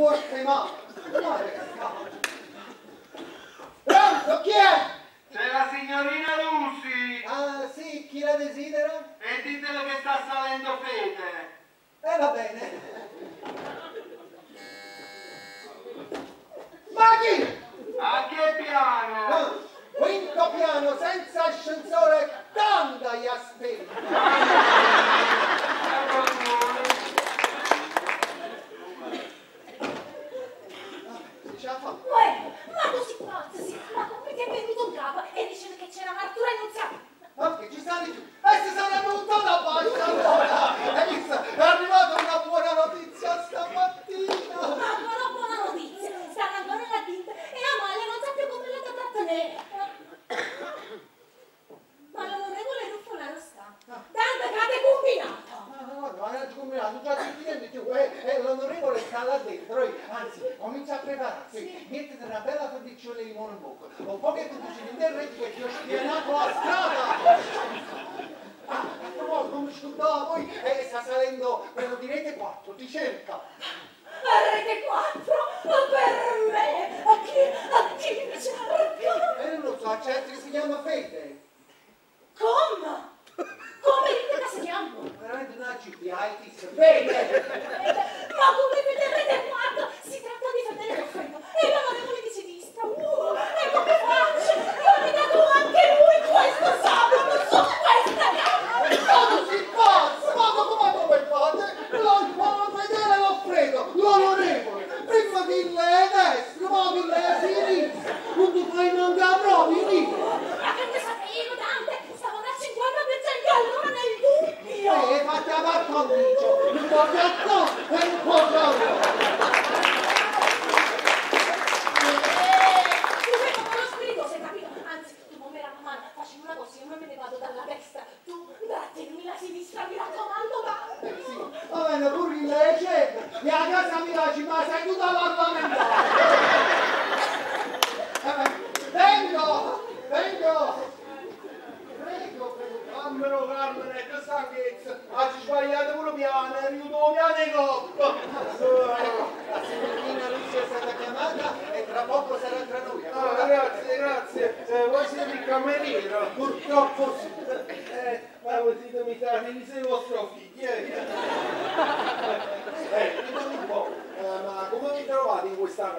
forse ma. Pronto, chi è? C'è la signorina Lucy Ah, sì, chi la desidera? e ditele che sta salendo fede. Eh, va bene. Ma chi? A che piano? Ah, quinto piano, senza ascensore, tanta gli aspetta. Si ce la fa? Uè, ma così pazzo, sì, ma come ti è venuto un capo e dice che c'era Arturo Annunziato? Ma che ci sta giù? E si sarà venuto da basso allora! Hai visto? È arrivata una buona notizia stamattina! Ma ancora buona notizia, stanno ancora la tinta e Amalia non sa più come la. Ma l'onorevole Ruffolaro sta. Tanta cade combinata. No, no, c'è niente più, eh, eh, l'onorevole sta là dentro, eh, anzi, comincia a prepararsi, Sì. mettete una bella fondiccione di limone in bocca, un po' che tu dici di derretto che ti ho spianato la strada! Ah, volta non mi scordavo, poi eh, sta salendo quello di rete 4, ti cerca! Rete 4, ma per me, a chi, a chi mi cerca? E non lo so, c'è altri che si chiama Fede, Come? Come si chiama? veramente una GPA altissima, Fede! Ma come vedrete quando si tratta di Fedele Goffredo e l'onorevole di sinistra? Uh, e come faccio? Io ho dato anche lui questo sabato su questa gara! Ma si pazzo, ma come fate? Lo lo vedere l'offredo, l'onorevole, prima di lei a destra, poi di lei a sinistra, non ti fai mancare proprio lì. Ma che ne sapevo, Dante? Stavo al 50% allora nel dubbio! E fatti a parte un dicio, un po' di atto e un po' di oro. Eh, tu sei come lo spirito, hai capito? Anzi, tu come raccomando, facciamo una cosa, io non me ne vado dalla destra, tu trattenimi la sinistra, mi raccomando, Dante! Eh sì, va bene, pure in leggenda, e a casa mi lasci, ma sei tutta parlamentare. Eh beh, Vengo, vengo. Prego, prego. Cammero Carmine, che stanchezza! Oggi sbagliato pure piano, è arrivato piano in coppa! Ecco, la signorina Lucia è stata chiamata e tra poco sarà tra noi. Ah, grazie, grazie. Eh, voi siete il cameriere? Purtroppo sì. Eh, ma voi siete mitati di sei vostro figlio, eh? Eh, ditemi un po', eh, ma come vi trovate in questa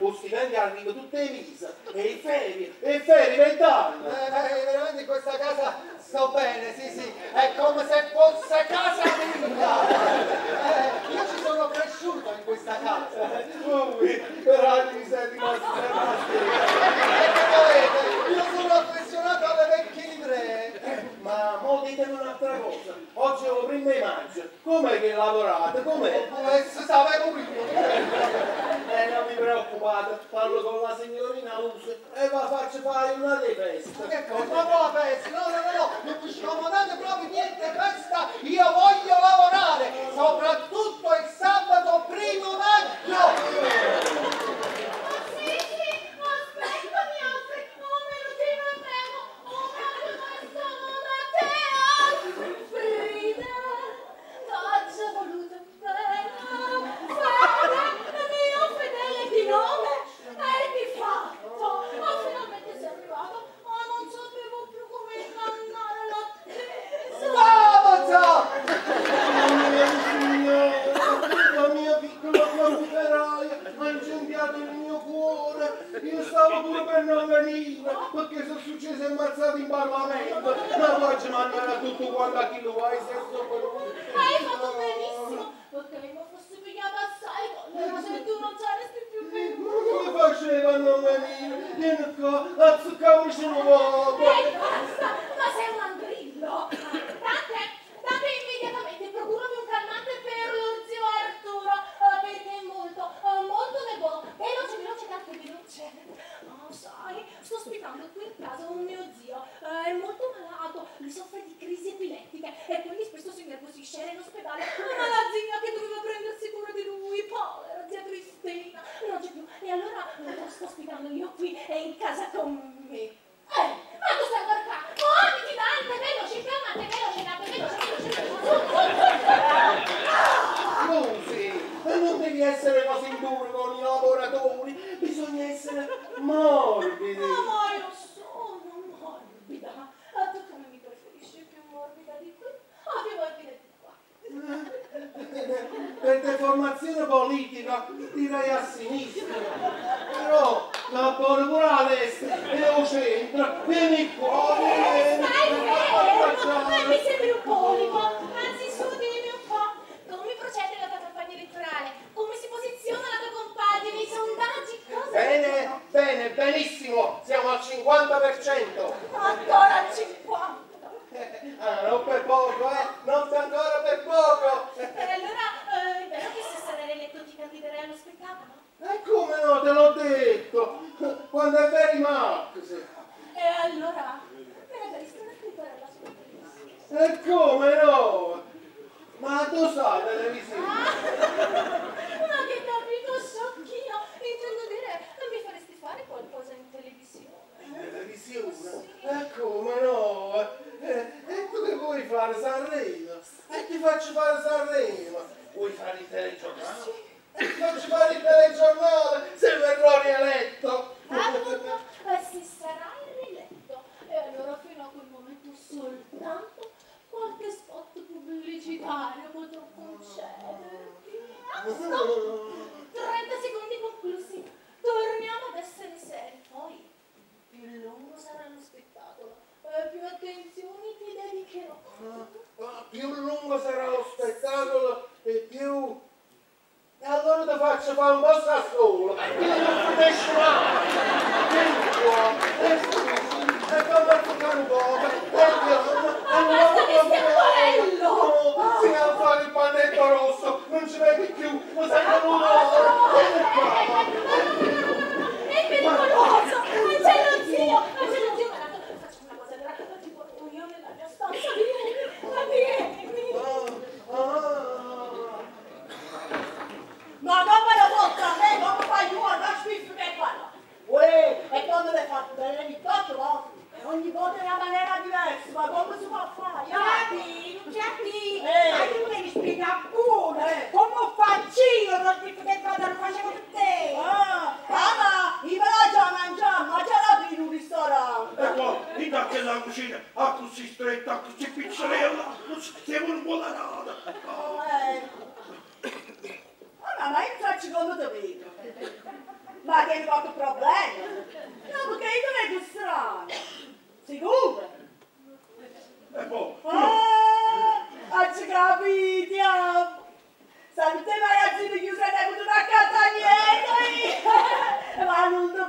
Lo stipendio arriva tutte le mese, e i ferie, e i ferie vent'anni! Eh, eh, veramente in questa casa sto bene, sì, sì, è come se fosse casa mia. Eh, io ci sono cresciuto in questa casa. Lui, per anni mi sei rimasto E che volete? Io sono affezionato alle vecchie livree. Ma mo ditemi un'altra cosa, oggi è il primo di maggio, com'è che lavorate? Com'è? Oppure si sapevo io. Eh, preoccupate, parlo con la signorina Luce e va faccio fare una dei feste.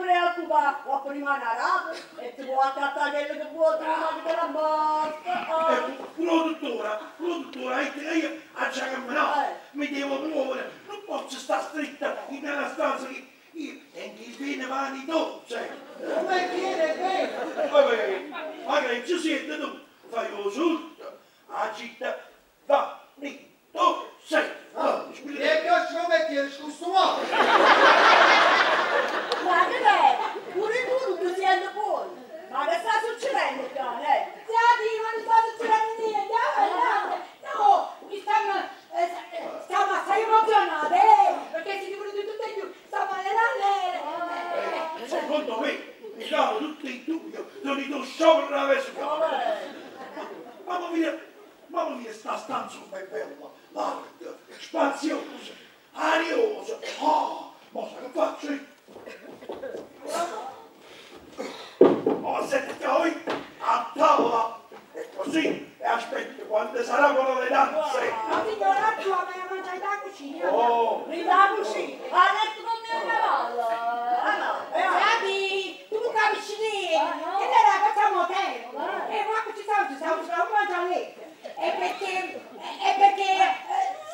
Ma non ti preoccupare, ho prima una rapa e ti può accattare quello che vuoi prima che te la morta. e produttora, produttora, e che io a già camminato, mi devo muovere, non posso stare stritta in una stanza che io tengo il bene mani dolce. Come viene bene? Vabbè, ma che ci siete tu, fai lo sotto, a città, va, lì, tu, sei, ah, E scusi. che come ti è scostumato? Ma che è? Pure tu non ti senti buono! Ma che sta succedendo qua, eh? Gianni, ma non sta succedendo niente, eh, no, mi stanno, eh, eh, stiamo assai emozionati, eh, perché si dicono di tutte e più, stiamo alle lalle. Eh, Secondo me, mi danno tutti i dubbi, non li do sopra la vescova. Mamma mia, mamma mia, sta stanza è bella, larga, spaziosa, ariosa. Ah, ma sai che faccio? Oh, senti poi, a tavola, e così, e quando saranno le danze. Ma signora, tu vai a mangiare da cucina. Oh, Ridamoci! Ha detto con mio cavallo! Ah no! Eh, ah. Gianni, tu non capisci niente, Ah, no. che noi la facciamo Ah. e qua ci stiamo, ci stiamo, ci stiamo mangiando perché, è perché, eh,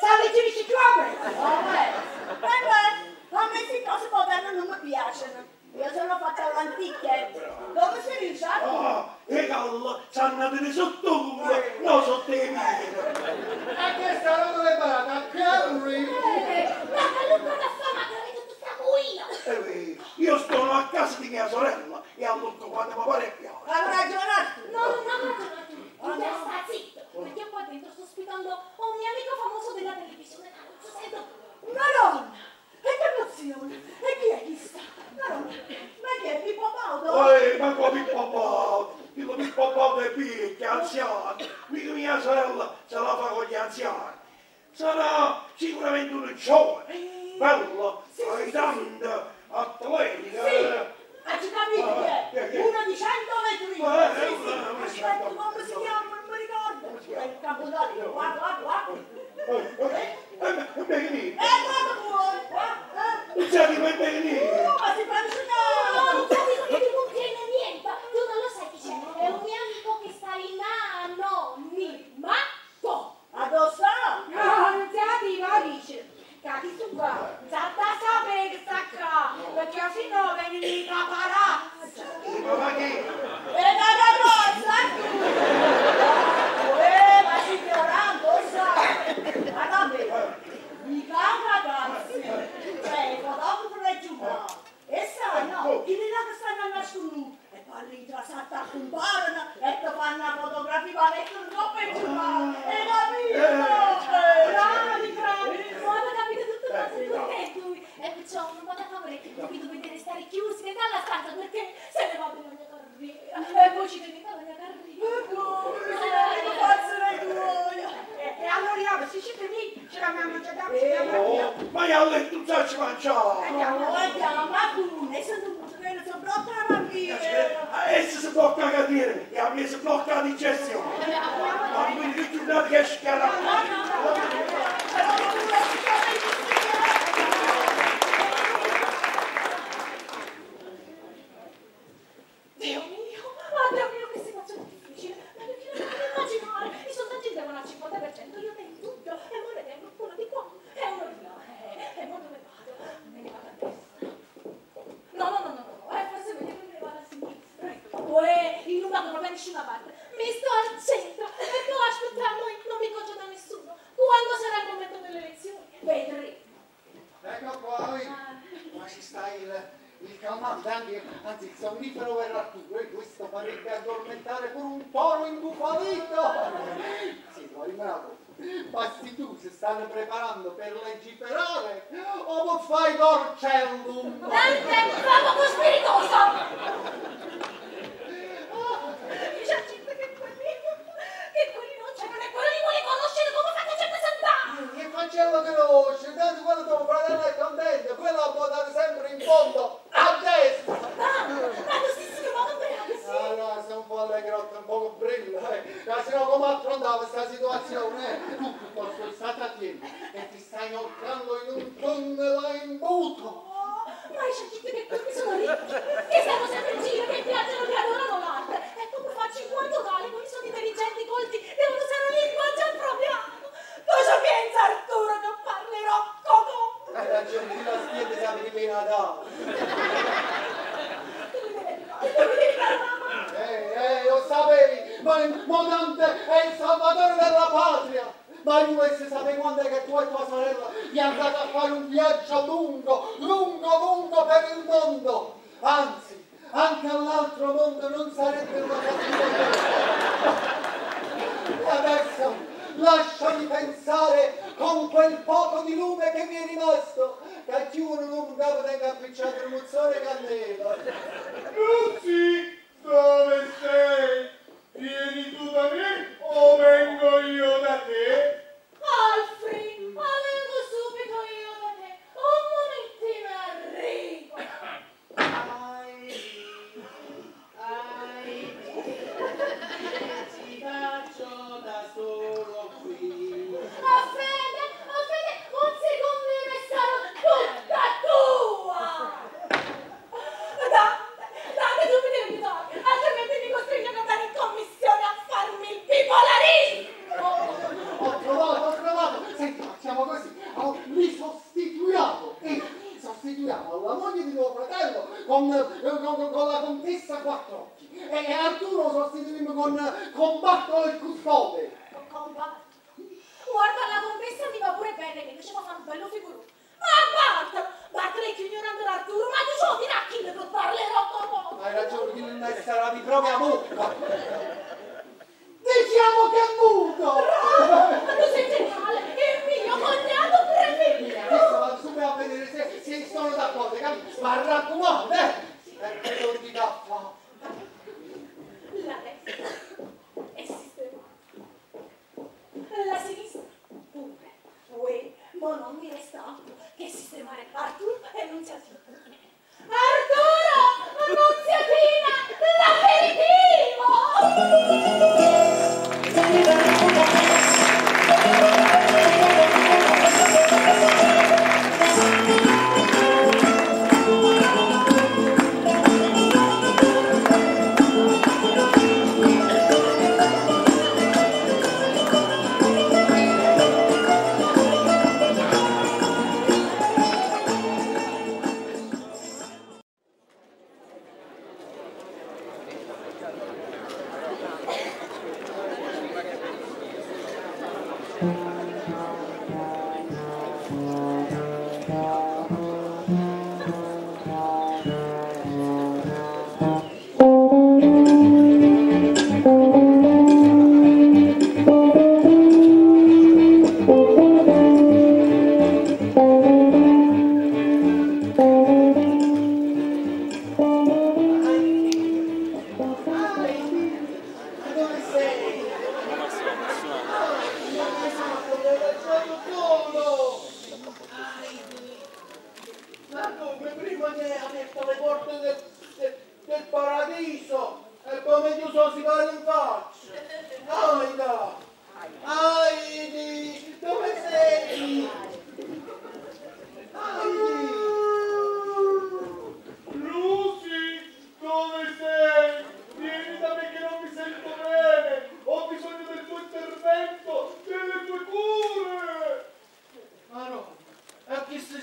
sta leggendo più a me. Vabbè! Eh beh, a me queste cose moderne non mi piacciono! Io sono fatta all'antica! Come si dice? ah, e callo, sanno delle sottoculo, no sotto i piedi. E che saranno le barate a Carri? Eh, ma che lungo da fama che avete tutta io! Eh, Io sto a casa di mia sorella e allora quando mi pare piano. Ha ragione tu! No, non ho ragione tu! Tu già sta zitto! Perché io qua dentro sto ospitando un mio amico famoso della televisione, Caruso Sedo. Madonna! E che Poi manco Pippo Bau, il Pippo Bau dei picchi, anziani. Mica mia sorella se la fa con gli anziani. Sarà sicuramente un giovane, bello, aitante, atletica. Sì. Eh, eh, è? Uno di 100 metri. Eh, Sì, sì. eh, eh, Aspetta, come si chiama? Non mi ricordo. È il capodanno. Guarda, guarda, guarda. E Eh, guarda pure. Guarda. eh. non sai di quei Begnini. Uh, ma si prende No, segnale. non capisco che ti contiene niente. Tu non lo sai chi c'è. È un mio amico che sta in anonimato. Addosso. No, non ti capisci. Qua? Già da sapere che sta qua. Perché se no vieni di paparazzi. Ma chi? E da da rossa. Eh, ma si ignorando, sai. Guarda bene. I ragazzi. Cioè, i fotografi regionali. E sai, no, chi li che stanno a nascondere? E poi lì tra salta comparano e ti fanno la fotografia mettere troppo in giornale. E capito? Eh, Bravi, bravi. Guarda, capite tutte le cose perché lui. E perciò non vado a favore, capito, vedere stare chiusi dalla stanza perché se ne va per la mia carriera. E poi ci fare la mia carriera. Ecco, fazzone tuoi. E allora, se ci fermi, ce l'abbiamo già dato, ci Eh, abbiamo Oh, ma io ho letto un sacco mangiato. Guardiamo, ma tu, ne sei dovuto bene, sono bloccata via. Essa si blocca a cadere e a me si blocca la digestione. Ma quindi ritornate che schiara. Dio mio, ma Dio mio che situazione difficile. Ma perché non posso immaginare? I sondaggi devono al 50%, io tengo in dubbio e ora ne tengo uno di qua e uno di là. Eh, E mo dove vado? Me ne vado a destra. No, no, no, no, no, eh, forse meglio che me ne vado a sinistra. Uè, il numero non va da nessuna parte. Mi sto al centro e sto aspettando e non mi concio da nessuno. Quando sarà il momento delle elezioni? Vedremo. Ecco qua, vedi? Ma ci sta il, il calmante, anche, anzi il sonnifero verrà tu, e questo farebbe addormentare pure un toro imbufalito. Sì, fuori bravo. Basti tu se stanno preparando per legiferare o lo fai d'orcellum. Dante, fuoco spiritoso! C'è gente che quelli, che quelli non c'erano e quello li vuole conoscere, come fate a presentare? Che facello conosce, tanto quello tuo fratello è contento, quello lo può dare sempre in fondo, a destra. Ah, ma così si chiamava bravo, sì. Ah no, sei un po' allegrotto, un po' brilla, eh. Ma se no come affrontava questa situazione? Eh? Tu piuttosto state attenti e ti stai inoltrando in un tunnel in buto. Ma c'è gente che sono ricchi, che stanno sempre in giro, che viaggiano, che adorano l'arte. E come faccio in quanto tale, quelli sono intelligenti, colti, devono usare un linguaggio appropriato. Cosa pensa Arturo che parlerò come? Hai ragione, la stiete sapere che viene ad Eh, eh, lo sapevi, ma il Modante è il salvatore della patria. Ma io volessi sapere quando è che tu e tua sorella vi andate a fare un viaggio lungo, lungo, lungo per il mondo. Anzi, anche all'altro mondo non sarebbe una cattiva. E adesso lasciami pensare con quel poco di lume che mi è rimasto, che chiude un capo tenga appicciato il muzzone candela. Lucy, dove sei? Vieni tu da me o vengo io da te? Alfred, ma non mi resta altro che sistemare Arthur e non ci più.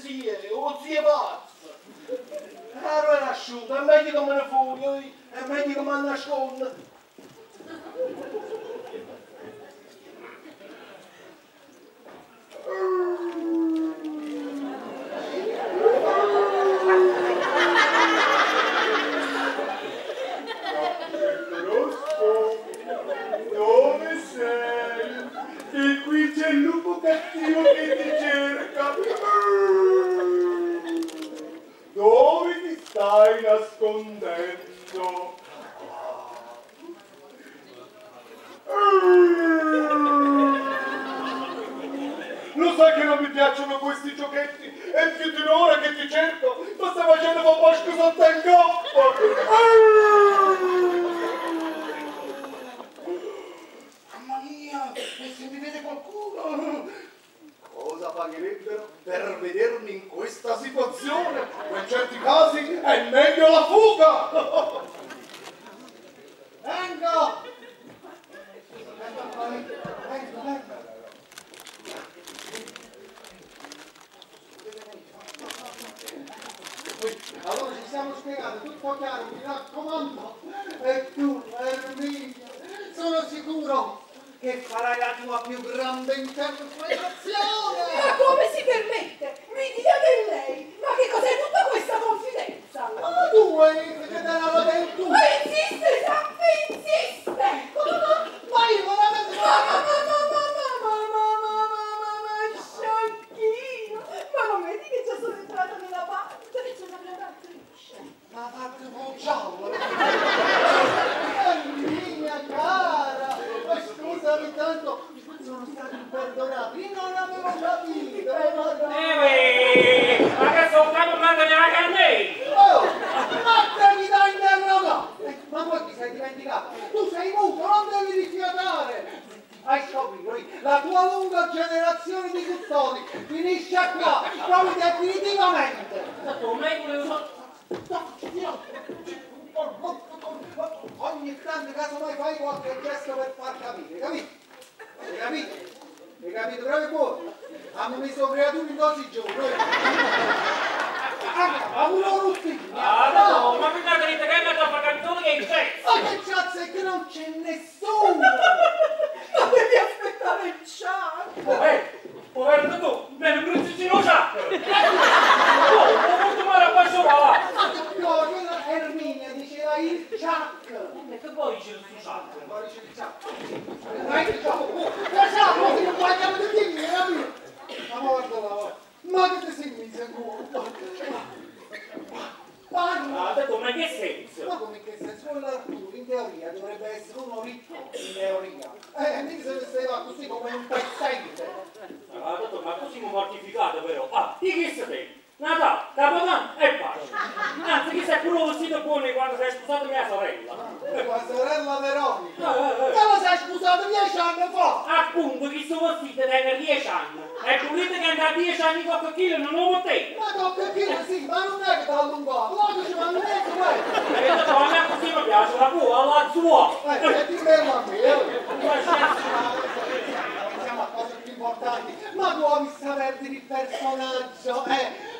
Сирии, от съебаться. Хорошо, там мы идем на фолию, мы идем на школу. Pagherebbero per vedermi in questa situazione? In certi casi è meglio la fuga! 上我 Tanto casomai fai qualche gesto per far capire, capito? Hai capito? Hai capito? Proprio buono! Hanno messo creature in 12 giorni! Ha uno ruttino! Ah, no, ma mi date di te che è la canzone che c'è? Ma che cazzo è che non c'è nessuno! Ma devi aspettare il chat! Eh, poverino tu, bene, principino già! Oh, codice del sociale. Il codice del che gioco, la sala, ma non guardiamo di dimmi. Ma che sei messo a? Ma come che senso? Con in teoria, dovrebbe essere uno ricco, in teoria. Eh, mi se ne così come un pezzente. Ah, ma, così mi mortificato però. Ah, di che sapete? dias a língua com aquilo, não vou matei. Mas o aquilo assim, mas não nega da língua. Logo se vai nega, ué. Ainda tá na cozinha, me acha lá boa, lá de sua. É de mesmo, meu. Mas o homem sabe de personagem, é.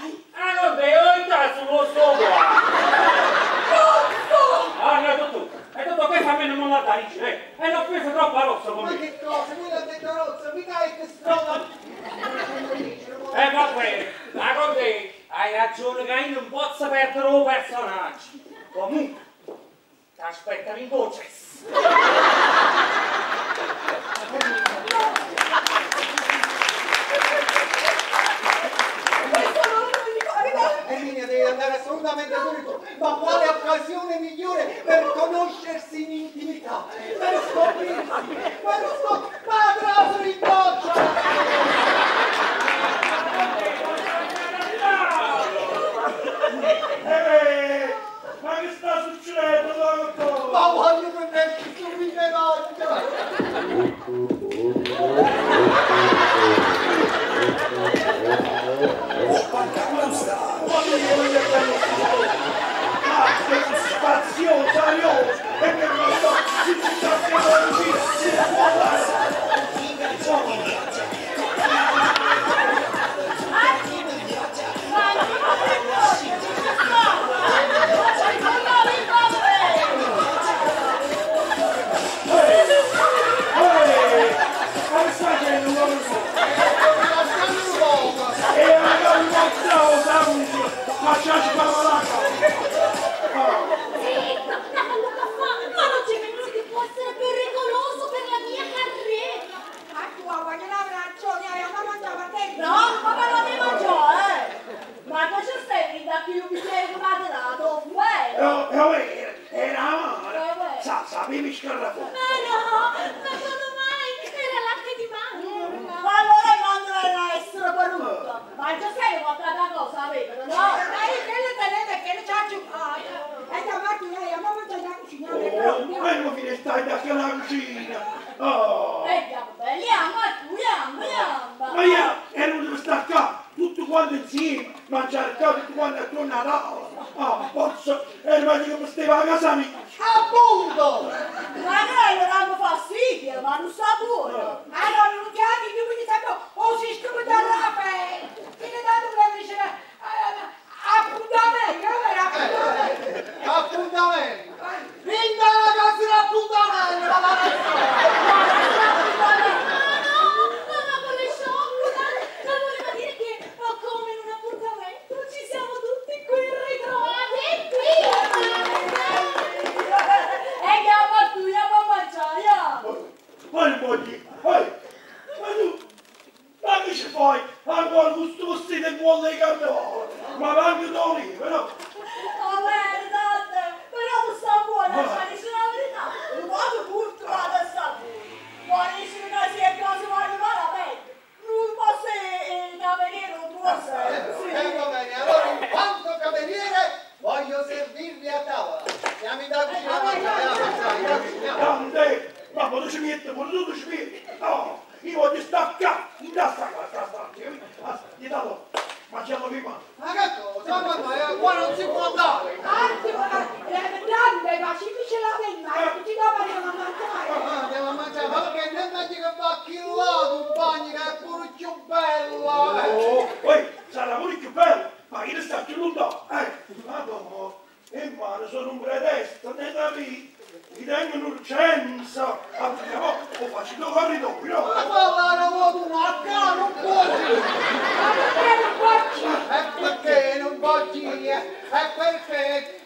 Fai! Ah, non devo entrare sullo sopra. Ah, no, dottore, e dottore, questa a me non me la dai, eh. E l'ho preso troppo a rossa con Ma me. che cosa? Quella ha detto rozza, mica è che strona. Eh, vabbè, ma con te hai ragione che io non posso perdere un personaggio. Comunque, Ti aspettano in processo. Questo non lo dico la verità. Erminia deve andare assolutamente subito, ma quale occasione migliore per conoscersi in intimità, per scoprirsi, per scoprirsi, padre in doccia! Eh, ma che sta succedendo, dottore? Ma voglio prenderci subito in doccia! Quando io voglio bello Ah, che spazioso, arioso, e che non so, si ci sta pieno Ma non mi stai da che la cucina. Oh. E belli, andiamo, tu, andiamo, andiamo. Ma io ero dove sta qua, tutti quanti insieme, mangiare tutti quanti attorno a tavola. Ah, posso, ero ma dico, stava a casa mia. Appunto! Ma noi hanno fastidio, ma non sta buono. Ma non lo chiami, tu mi dici, oh, si scusa dalla fe. Che ne dato una vicina, appuntamento, vero, appuntamento. Appuntamento! Vinta la casa l'appuntamento! la Ah no, ma ma quelle sciocca! Ma voleva dire che oh, come in un appuntamento ci siamo tutti qui ritrovati qui! E andiamo a tu, andiamo a mangiare, andiamo. Ma non voglio, ehi, ma tu, ma che ci fai? Ancora questo vestito e buono di carnevale, ma anche da olive, no? Va bene, tante, però non sta buono, ma dici la verità. Un modo curto vado a sapere. Vuoi dici che si è quasi male malamente. Non posso il cameriere, non può essere. E va bene, allora in quanto cameriere voglio servirvi a tavola. Andiamo da cucina a mangiare, a mangiare, a cucina. Tante, ma quando ci mette, quando tu ci metti, no, io voglio staccare, in testa questa stanza, gli dato, mangiamo prima. Ma che cosa? Ma no, qua non si può andare. Anzi, ma le grande, ma ci dice la venna, e tutti dopo andiamo a mangiare. Ah, Andiamo a mangiare, ma perché non metti che va chillato un bagno che è pure più bella. eh. Oh, poi sarà pure più bello, ma io sta più lontano, eh, madonna, e mano sono un pretesto, ne lì, mi tengo un'urgenza, abbiamo, o faccio due corridoi, Ma no? quella era avuto una cara, non può dire. E perché non può dire? È perché